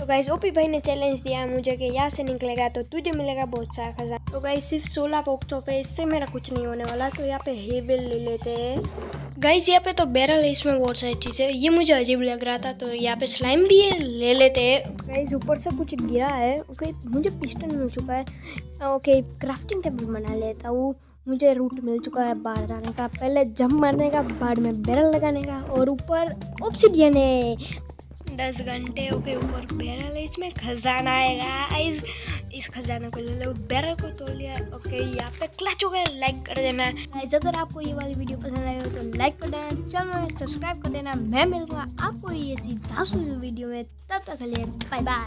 तो guys OP भाई ने चैलेंज दिया है मुझे कि यहाँ से निकलेगा तो तुझे मिलेगा बहुत सारा खजाना। तो गाइस सिर्फ़ सोलह बॉक्सों पे इससे मेरा कुछ नहीं होने वाला तो यहाँ पे हेबल ले लेते हैं। गाइस यहाँ पे तो बैरल है, इसमें बहुत सारी चीज़ें ये मुझे अजीब लग रहा था तो यहाँ पे स्लाइम भी है ले लेते हैं। गाइस ऊपर से कुछ गिरा है ओके मुझे पिस्टन मिल चुका है। ओके क्राफ्टिंग टेबल बना लेता हूँ। मुझे रूट मिल चुका है बाहर जाने का, पहले जंप मारने का, बाद में बैरल लगाने का, और ऊपर ऑप्सीडियन है। दस घंटे ओके ऊपर इसमें खजाना आएगा। इस इस खजाने को ले लो। बैरल को तोड़ लिया। ओके, यहाँ पे क्लच हो गया। लाइक कर देना। अगर आपको ये वाली वीडियो पसंद आई हो तो लाइक कर देना। चैनल में सब्सक्राइब कर देना। मैं मिलूँगा आपको ये सीधा वीडियो में। तब तक लिए बाय बाय